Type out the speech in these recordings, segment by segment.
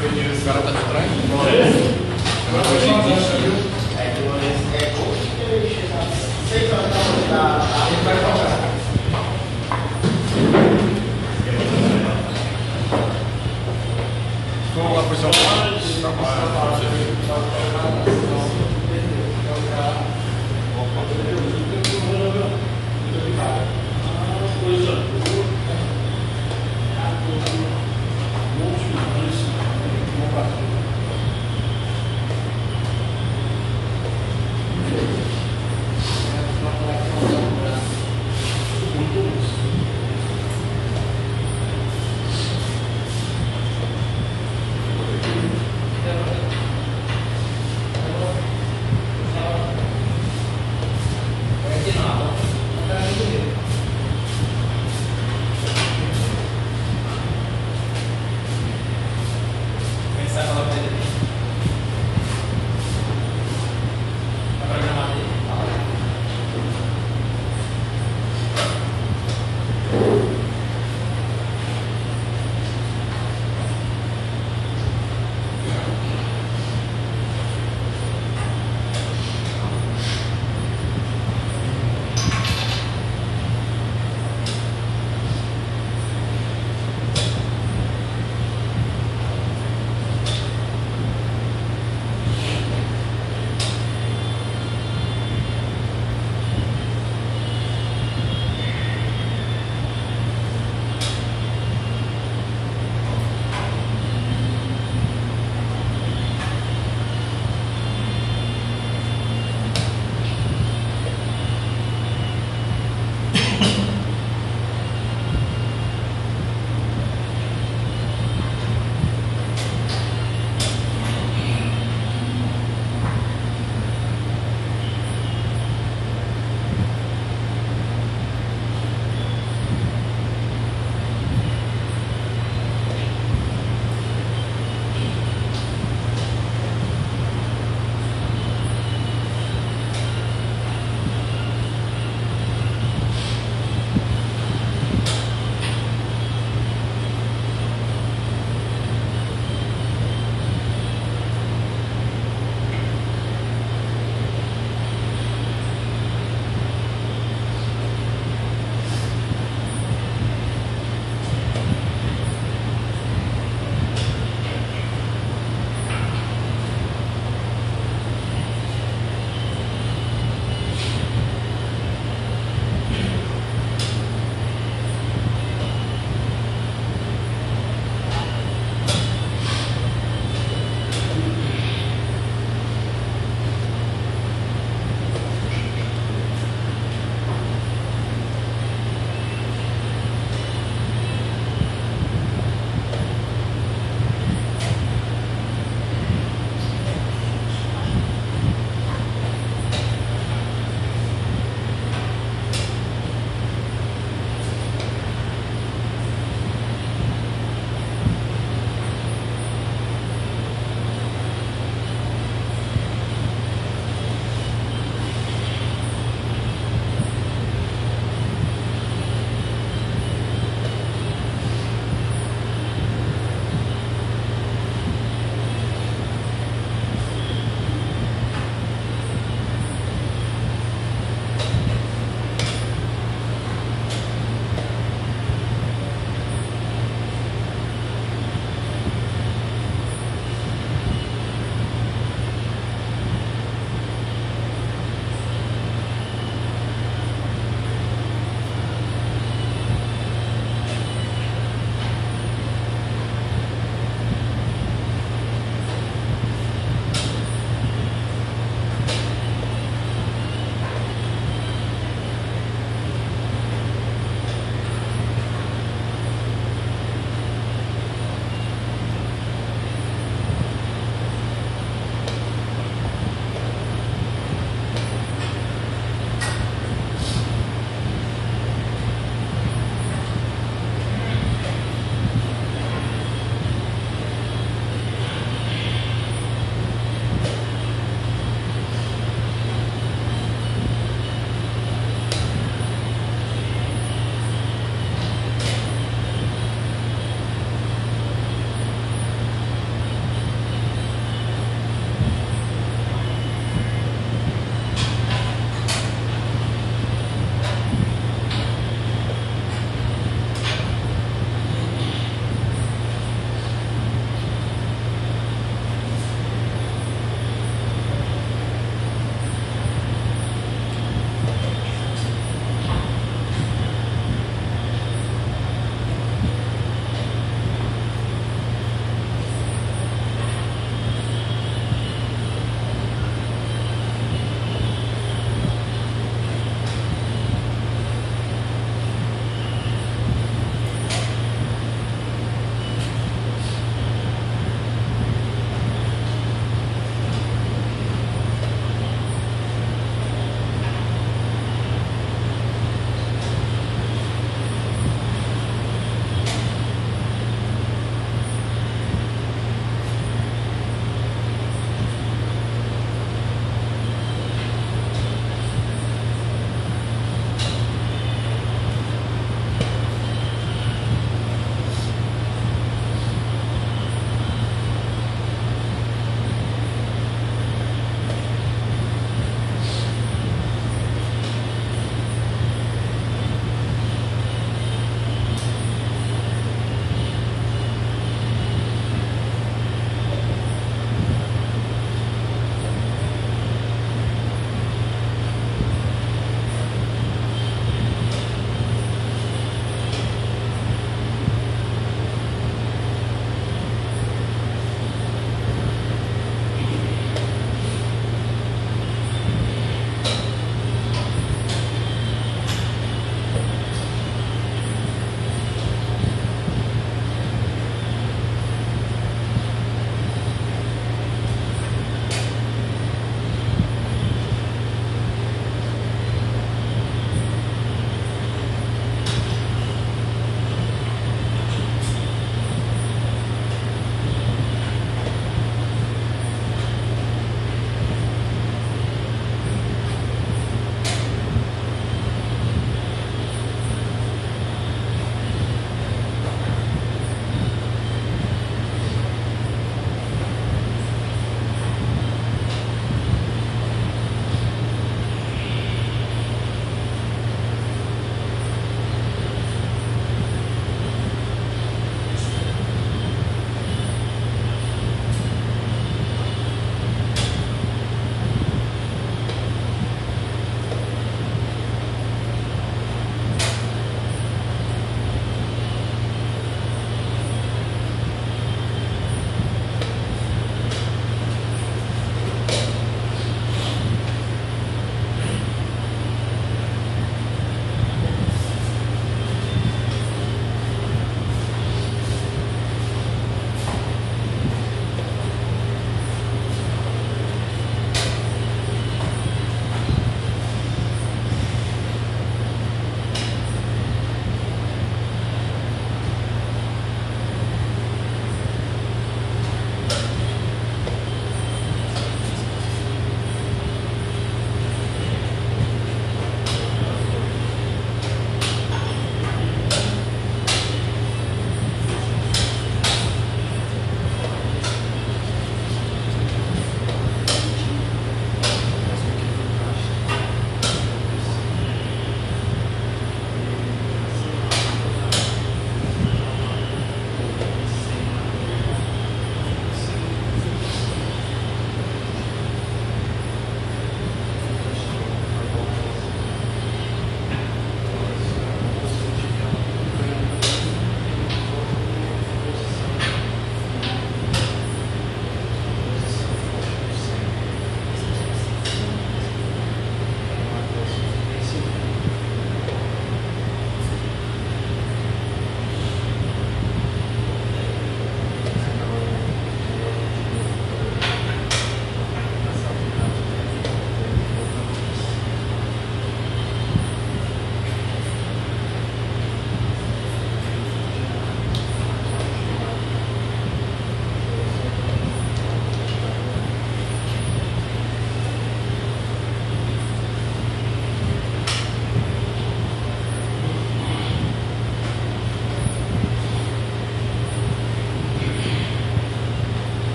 Porque esse cara tá te traindo? É. Agora hoje em. É que é gol que ele chega. Sem cantar, vai jogar. Vamos lá pro São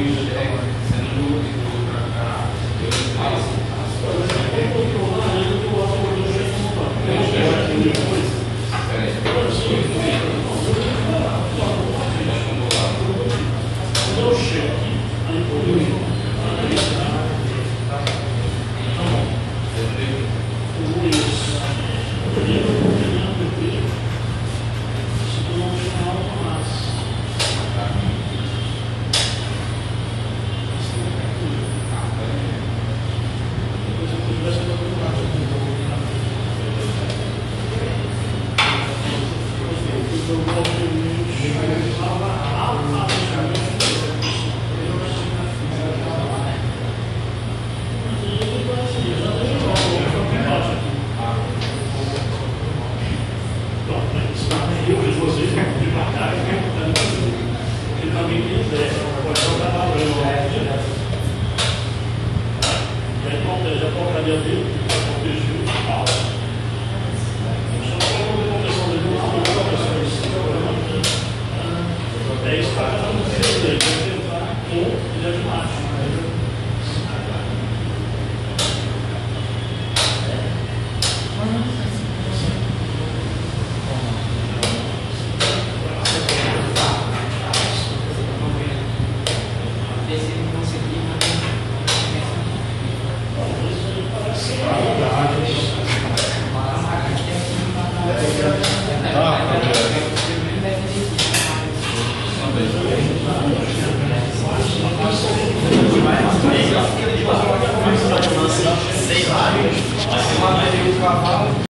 we Que vocês vão de batalha, né? Ele também tem exército, então, pode jogar na branca, né? E aí, como a porcaria dele,